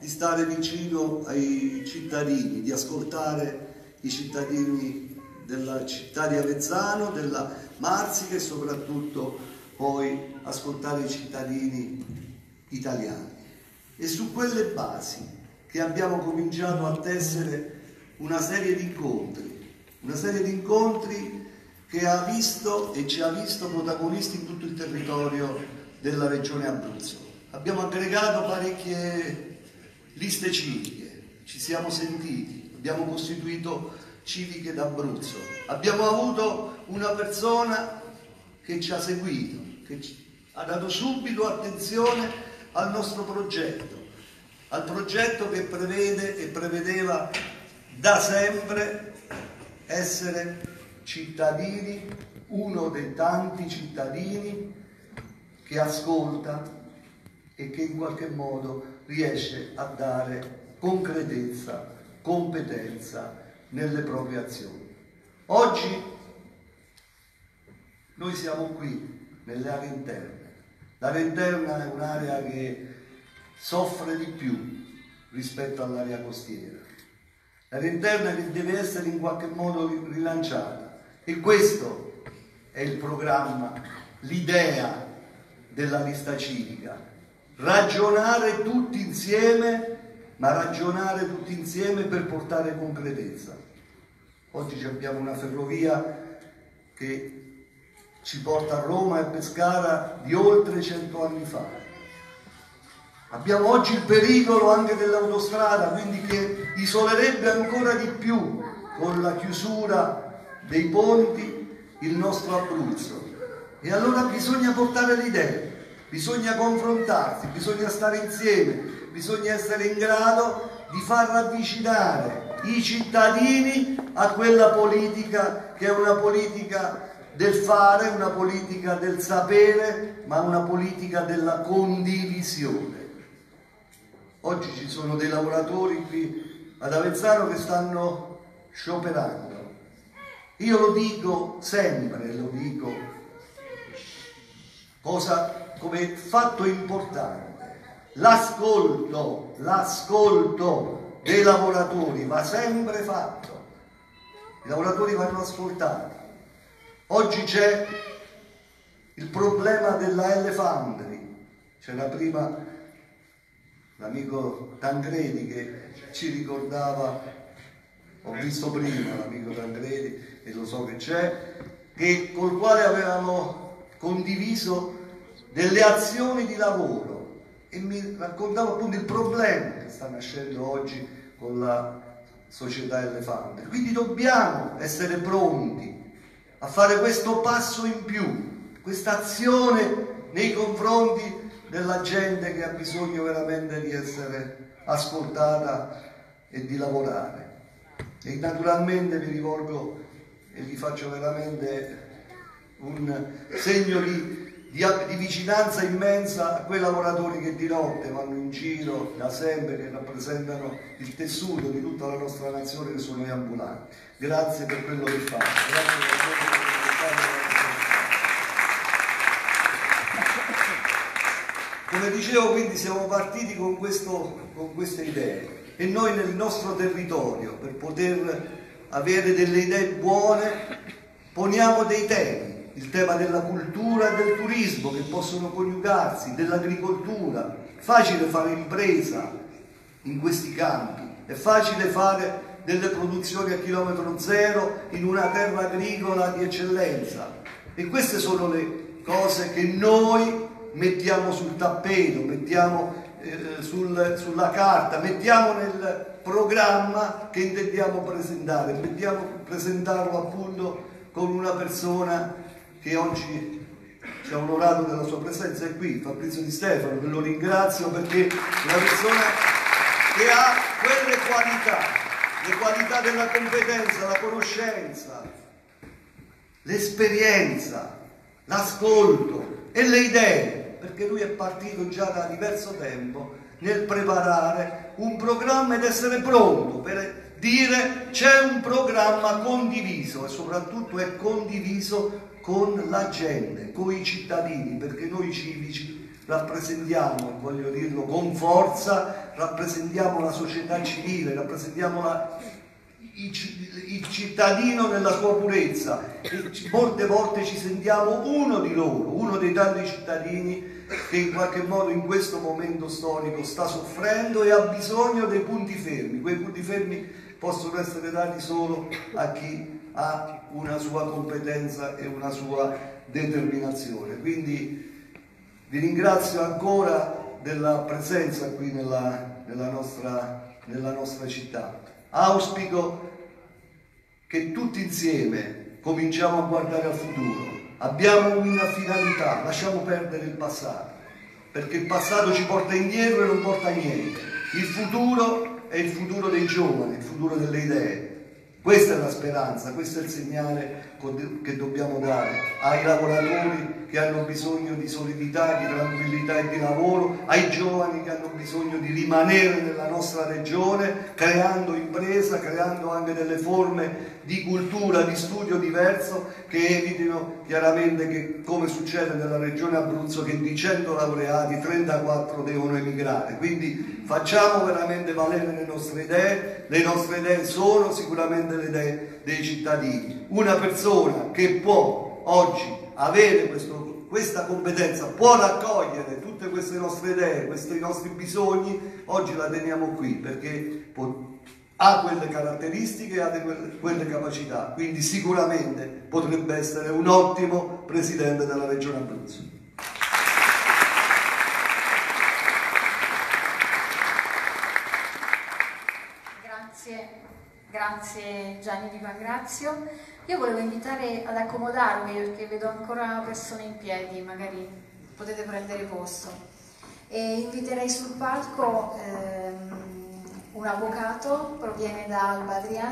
di stare vicino ai cittadini, di ascoltare i cittadini della città di Avezzano, della Marsica e soprattutto poi ascoltare i cittadini italiani. E su quelle basi che abbiamo cominciato a tessere una serie di incontri, una serie di incontri che ha visto e ci ha visto protagonisti in tutto il territorio della regione Abruzzo. Abbiamo aggregato parecchie liste civiche, ci siamo sentiti, abbiamo costituito civiche d'Abruzzo, abbiamo avuto una persona che ci ha seguito, che ha dato subito attenzione al nostro progetto, al progetto che prevede e prevedeva da sempre essere cittadini, uno dei tanti cittadini che ascolta e che in qualche modo riesce a dare concretezza, competenza nelle proprie azioni. Oggi noi siamo qui, nelle aree interne. L'area interna è un'area che soffre di più rispetto all'area costiera. L'area interna che deve essere in qualche modo rilanciata e questo è il programma, l'idea della lista civica. Ragionare tutti insieme, ma ragionare tutti insieme per portare concretezza. Oggi abbiamo una ferrovia che ci porta a Roma e a Pescara di oltre cento anni fa. Abbiamo oggi il pericolo anche dell'autostrada, quindi che isolerebbe ancora di più con la chiusura dei ponti il nostro Abruzzo. E allora bisogna portare le idee, bisogna confrontarsi, bisogna stare insieme, bisogna essere in grado di far avvicinare i cittadini a quella politica che è una politica del fare, una politica del sapere, ma una politica della condivisione. Oggi ci sono dei lavoratori qui ad Avezzano che stanno scioperando io lo dico sempre, lo dico cosa come fatto importante. L'ascolto, l'ascolto dei lavoratori va sempre fatto. I lavoratori vanno ascoltati. Oggi c'è il problema della Foundry. C'era prima l'amico Tancredi che ci ricordava ho visto prima l'amico Tancredi e lo so che c'è, che, col quale avevamo condiviso delle azioni di lavoro e mi raccontava appunto il problema che sta nascendo oggi con la società elefante. Quindi dobbiamo essere pronti a fare questo passo in più, questa azione nei confronti della gente che ha bisogno veramente di essere ascoltata e di lavorare. E naturalmente mi rivolgo e gli faccio veramente un segno di, di, di, vicinanza immensa a quei lavoratori che di notte vanno in giro da sempre, che rappresentano il tessuto di tutta la nostra nazione che sono gli ambulanti. Grazie per quello che fate. Grazie per quello che fate. Come dicevo, quindi siamo partiti con, questo, con queste idee e noi nel nostro territorio, per poter avere delle idee buone, poniamo dei temi, il tema della cultura e del turismo che possono coniugarsi, dell'agricoltura. Facile fare impresa in questi campi, è facile fare delle produzioni a chilometro zero in una terra agricola di eccellenza. E queste sono le cose che noi mettiamo sul tappeto, mettiamo eh, sul, sulla carta, mettiamo nel programma che intendiamo presentare, mettiamo presentarlo appunto con una persona che oggi ci ha onorato della sua presenza qui, Fabrizio Di Stefano, che lo ringrazio perché è una persona che ha quelle qualità, le qualità della competenza, la conoscenza, l'esperienza, l'ascolto e le idee perché lui è partito già da diverso tempo nel preparare un programma ed essere pronto per dire c'è un programma condiviso e soprattutto è condiviso con la gente, con i cittadini, perché noi civici rappresentiamo, voglio dirlo con forza, rappresentiamo la società civile, rappresentiamo la, il cittadino nella sua purezza e molte volte ci sentiamo uno di loro, uno dei tanti cittadini che in qualche modo in questo momento storico sta soffrendo e ha bisogno dei punti fermi. Quei punti fermi possono essere dati solo a chi ha una sua competenza e una sua determinazione. Quindi vi ringrazio ancora della presenza qui nella, nella, nostra, nella nostra città. Auspico che tutti insieme cominciamo a guardare al futuro. Abbiamo una finalità, lasciamo perdere il passato, perché il passato ci porta indietro e non porta a niente. Il futuro è il futuro dei giovani, il futuro delle idee. Questa è la speranza, questo è il segnale che dobbiamo dare ai lavoratori che hanno bisogno di solidità, di tranquillità e di lavoro, ai giovani che hanno bisogno di rimanere nella nostra regione, creando impresa, creando anche delle forme di cultura, di studio diverso che evitino chiaramente che, come succede nella regione Abruzzo, che di 100 laureati 34 devono emigrare. Quindi facciamo veramente valere le nostre idee, le nostre idee sono sicuramente le idee dei cittadini. Una persona che può oggi avere questo, questa competenza, può raccogliere tutte queste nostre idee, questi nostri bisogni, oggi la teniamo qui perché può, ha quelle caratteristiche ha quelle, quelle capacità, quindi sicuramente potrebbe essere un ottimo presidente della Regione Abruzzo. Grazie, grazie Gianni Di Pangrazio. Io volevo invitare ad accomodarvi perché vedo ancora persone in piedi, magari potete prendere posto. E inviterei sul palco ehm, un avvocato, proviene da Alba Adriano.